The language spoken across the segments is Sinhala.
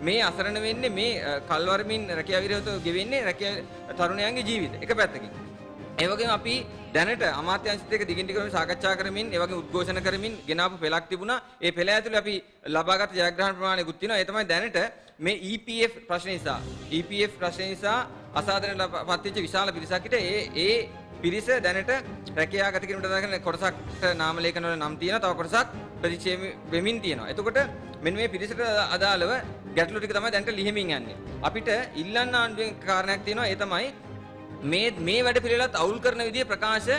මේ අසරණ වෙන්නේ මේ කල්වරමින් රැකියාව විරහිතව ගෙවෙන්නේ රැකියාව තරුණයන්ගේ ජීවිත එක පැත්තකින්. ඒ වගේම අපි දැනට අමාත්‍යාංශිත එක්ක දිගින් දිගටම සාකච්ඡා කරමින් ඒ වගේ උද්ඝෝෂණ කරමින් ගෙනාපු පෙළක් තිබුණා. ඒ පෙළ ඇතුළේ අපි ලබාගත් ජයග්‍රහණ ප්‍රමාණයකුත් තියෙනවා. ඒ තමයි දැනට මේ EPF ප්‍රශ්න නිසා EPF ප්‍රශ්න නිසා අසාධනයට පත්වෙච්ච විශාල පිරිසක් ඒ ඒ පිරිස දැනට රැකියා ගත කිරීමට දාගෙන කොටසක් නාම ලේඛන වල නම් තියෙනවා. තව කොටසක් ප්‍රතික්ෂේප වෙමින් තියෙනවා. එතකොට මෙන්න මේ පිරිසට අදාළව ගැටලු ටික තමයි දැනට ලිහිමින් යන්නේ. අපිට ඉල්ලන්න ආණ්ඩුවෙන් කාරණයක් තියෙනවා. ඒ තමයි මේ මේ වැඩ පිළිවෙලත් අවුල් කරන විදිහේ ප්‍රකාශ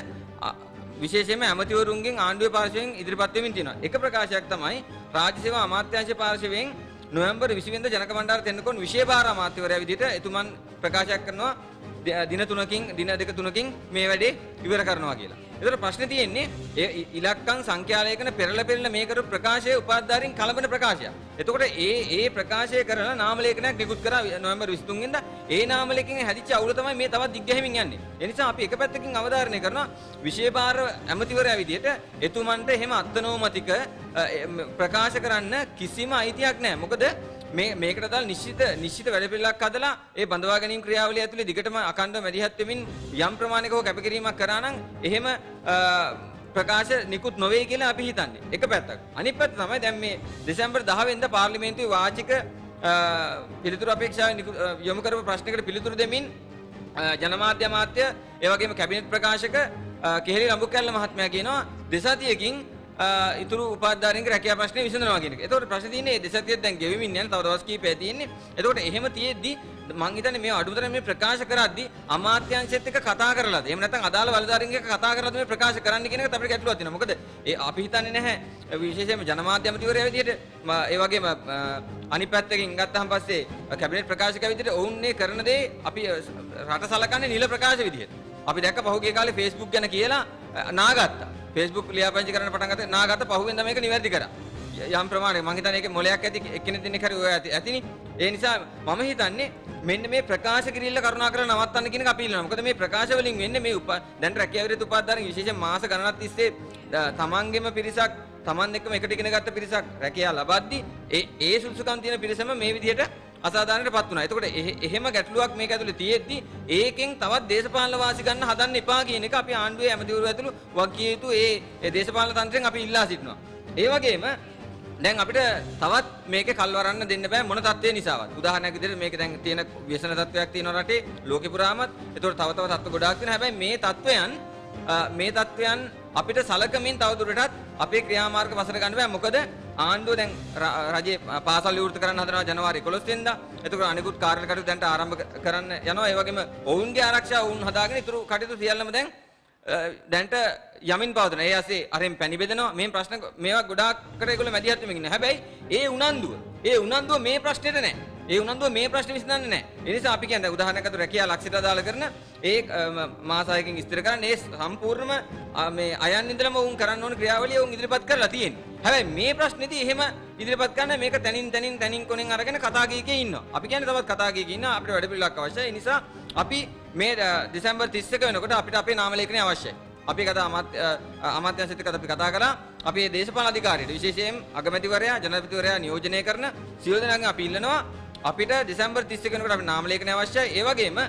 විශේෂයෙන්ම ඇමතිවරුන්ගෙන් ආණ්ඩුවේ පාර්ශවයෙන් ඉදිරිපත් වෙමින් තියෙනවා. එක ප්‍රකාශයක් තමයි රාජ්‍ය සේවා අමාත්‍යාංශ පාර්ශවයෙන් නොවැම්බර් 20 වෙනිදා ජනක බණ්ඩාර තෙන්නකෝන් විශේෂ භාර අමාත්‍යවරයා විදිහට එතුමන් ප්‍රකාශයක් කරනවා දින තුනකින් දින දෙක තුනකින් මේ වැඩේ ඉවර කරනවා කියලා. ඒතර ප්‍රශ්නේ තියෙන්නේ ඒ ඉලක්කම් සංඛ්‍යාලයකන පෙරළ පෙරළ මේ කරු ප්‍රකාශයේ උපාධාරින් කලබන ප්‍රකාශයක්. එතකොට ඒ ඒ ප්‍රකාශය කරලා නාම ලේඛනයක් නිකුත් කරා නොවැම්බර් 23 වෙනිදා. ඒ නාම ලේඛනයෙන් හැදිච්ච අවුල තමයි මේ තවත් දිග්ගැහිමින් යන්නේ. ඒ නිසා අපි එක පැත්තකින් අවධාරණය කරනවා විශේෂ භාර ඇමතිවරයා විදිහට එතුමන්ට එහෙම අත්නෝමතික ප්‍රකාශ කරන්න කිසිම අයිතියක් නැහැ. මොකද මේ මේකට දාලා නිශ්චිත නිශ්චිත වැඩපිළිවෙලක් හදලා ඒ බඳවා ගැනීම ක්‍රියාවලිය ඇතුලේ දිගටම අකණ්ඩව මැදිහත් වෙමින් යම් ප්‍රමාණයක හෝ කැපකිරීමක් කරා නම් එහෙම ප්‍රකාශ නිකුත් නොවේ කියලා අපි හිතන්නේ. එක පැත්තක්. අනිත් පැත්ත තමයි දැන් මේ දෙසැම්බර් 10 වෙනිදා පාර්ලිමේන්තුවේ වාචික පිළිතුරු අපේක්ෂාවෙන් යොමු කරපු ප්‍රශ්නයකට පිළිතුරු දෙමින් ජනමාධ්‍ය අමාත්‍ය ඒ වගේම කැබිනට් ප්‍රකාශක කෙහෙලි ලම්බුකැල්ල මහත්මයා කියනවා දෙසතියකින් ඉතුරු උපාධාරයන්ගේ රැකියා ප්‍රශ්නේ විසඳනවා කියන එක. එතකොට ප්‍රශ්නේ තියෙන්නේ මේ දෙසතියක් දැන් ගෙවෙමින් යන තව දවස් කිහිපයක් තියෙන්නේ. එතකොට එහෙම තියෙද්දි මං හිතන්නේ මේ අඩුතරම මේ ප්‍රකාශ කරද්දි අමාත්‍යාංශයත් එක්ක කතා කරලාද එහෙම නැත්නම් අදාළ බලධාරීන්ගේ එක්ක කතා කරලාද මේ ප්‍රකාශ කරන්න කියන එකත් අපිට ගැටලුවක් තියෙනවා. මොකද ඒ අපි හිතන්නේ නැහැ විශේෂයෙන්ම ජනමාධ්‍ය අමාත්‍යවරයා විදිහට ඒ වගේම අනිත් පැත්තකින් ගත්තාම පස්සේ කැබිනට් ප්‍රකාශක විදිහට ඔවුන් මේ කරන දේ අපි රට සලකන්නේ නිල ප්‍රකාශ විදිහට. අපි දැක්ක පහුගිය කාලේ Facebook ගැන කියලා නාගත්තා. Facebook ලියාපදිංචි කරන්න පටන් ගත්තේ නාගත්ත පහුවෙන්ද මේක නිවැරදි කරා. යම් ප්‍රමාණයක් මං හිතන්නේ ඒකේ මොලයක් ඇති එක්කෙනෙක් දෙන්නෙක් හරි ඔය ඇති ඇතිනේ. ඒ නිසා මම හිතන්නේ මෙන්න මේ ප්‍රකාශ කිරිල්ල කරුණාකර නවත්තන්න කියන එක අපි ඉල්ලනවා. මොකද මේ ප්‍රකාශ වලින් වෙන්නේ මේ දැන් රැකියාව විරහිත උපාධාරණ විශේෂයෙන් මාස ගණනක් තිස්සේ තමන්ගේම පිරිසක් තමන් එක්කම එකට ඉගෙන ගත්ත පිරිසක් රැකියාව ලබද්දී ඒ ඒ සුසුකම් තියෙන පිරිසම මේ විදිහට අසාධාරණයටපත් වුණා. එතකොට එහෙම ගැටලුවක් මේක ඇතුලේ තියෙද්දි ඒකෙන් තවත් දේශපාලන වාසි ගන්න හදන්න එපා කියන එක අපි ආණ්ඩුවේ ඇමතිවරු ඇතුළු වගකිය යුතු ඒ දේශපාලන තන්ත්‍රයෙන් අපි ඉල්ලා සිටිනවා. ඒ වගේම දැන් අපිට තවත් මේකේ කල්වරන්න දෙන්න බෑ මොන තත්ත්වය නිසාවත්. උදාහරණයක් විදිහට මේක දැන් තියෙන ව්‍යසන තත්ත්වයක් තියෙනවා රටේ ලෝකෙ පුරාමත්. ඒතකොට තව තව තත්ත්ව ගොඩාක් තියෙනවා. හැබැයි මේ තත්ත්වයන් මේ තත්ත්වයන් අපිට සලකමින් තවදුරටත් අපේ ක්‍රියාමාර්ග වසර ගන්න බෑ. මොකද ආණ්ඩුව දැන් රජයේ පාසල් විවෘත කරන්න හදනවා ජනවාරි 11 වෙනිදා. එතකොට අනිකුත් කාර්ය කටයුතු දැන්ට ආරම්භ කරන්න යනවා. ඒ වගේම ඔවුන්ගේ ආරක්ෂාව වුන් හදාගෙන ඉතුරු කටයුතු සියල්ලම දැන් දැන්ට යමින් පවතන. ඒ ඇසේ අරෙන් පැණි බෙදෙනවා. මේ ප්‍රශ්න මේවා ගොඩාක්කට ඒගොල්ලෝ මැදිහත් වෙමින් ඉන්නේ. හැබැයි ඒ උනන්දුව, ඒ උනන්දුව මේ ප්‍රශ්නෙට නෑ. ඒ උනන්දුව මේ ප්‍රශ්නේ විසඳන්නේ නැහැ. ඒ නිසා අපි කියන්නේ උදාහරණයක් අතට රැකියා ලක්ෂයට අදාළ කරන ඒ මාස 6කින් ඉස්තර කරන්න ඒ සම්පූර්ණම මේ අයන් ඉඳලම වුන් කරන්න ඕන ක්‍රියාවලිය වුන් ඉදිරිපත් කරලා තියෙන්නේ. හැබැයි මේ ප්‍රශ්නේදී එහෙම ඉදිරිපත් කරන්න මේක තනින් තනින් තනින් කොනෙන් අරගෙන කතා කීකේ ඉන්නවා. අපි කියන්නේ තවත් කතා කීකේ ඉන්නවා අපිට වැඩ පිළිලක් අවශ්‍යයි. ඒ නිසා අපි මේ දෙසැම්බර් 31 වෙනකොට අපිට අපේ නාම ලේඛනය අවශ්‍යයි. අපි කතා අමාත්‍ය අමාත්‍යාංශිත එක්ක අපි කතා කරා අපේ දේශපාලන අධිකාරියට විශේෂයෙන් අගමැතිවරයා ජනාධිපතිවරයා නියෝජනය කරන සියලු දෙනාගෙන් අපි ඉල්ලනවා අපිට දෙසැම්බර් 31 වෙනකොට අපිට නාම ලේඛනය අවශ්‍යයි. ඒ වගේම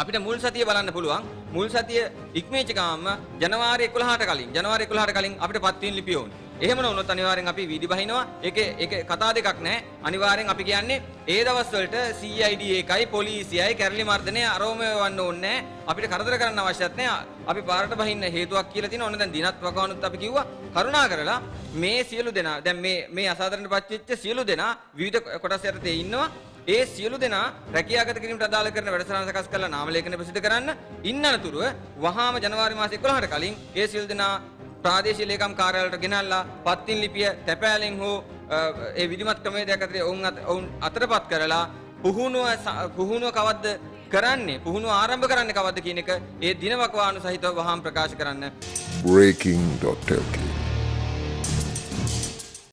අපිට මුල් සතිය බලන්න පුළුවන්. මුල් සතිය ඉක්මීච්ච ගාම ජනවාරි 11ට කලින් ජනවාරි 11ට කලින් අපිට පත්වීම් ලිපිය ඕනේ. එහෙම නොවුනොත් අනිවාර්යෙන් අපි වීදි බහිනවා. ඒකේ ඒකේ කතා දෙකක් නැහැ. අනිවාර්යෙන් අපි කියන්නේ ඒ දවස් වලට CID එකයි පොලිසියයි කැරලි මර්ධනය අරෝම වන්න ඕනේ අපිට කරදර කරන්න අවශ්‍යත් නැහැ. අපි පාරට බහින්න හේතුවක් කියලා තියෙනවා. ඔන්න දැන් දිනත් වකවනුත් අපි කිව්වා. කරුණා කරලා මේ සියලු දෙනා දැන් මේ මේ අසාධාරණපත් වෙච්ච සියලු දෙනා විවිධ කොටස් යටතේ ඉන්නවා. ඒ සියලු දෙනා රැකියාගත කිරීමට අදාළ කරන වැඩසටහන සකස් කරලා නාම ලේඛන ප්‍රසිද්ධ කරන්න ඉන්න අනතුරුව වහාම ජනවාරි මාසේ 11ට කලින් ඒ සියලු දෙනා ප්‍රාදේශීය ලේකම් කාර්යාලයට ගෙනල්ලා පත්තින් ලිපිය තැපෑලෙන් හෝ ඒ විධිමත් ක්‍රමවේදයක් අතරේ ඔවුන් ඔවුන් අතරපත් කරලා පුහුණුව පුහුණුව කවද්ද කරන්නේ? පුහුණුව ආරම්භ කරන්නේ කවද්ද කියන එක ඒ දිනවකවානු සහිතව වහාම ප්‍රකාශ කරන්න. Breaking.lk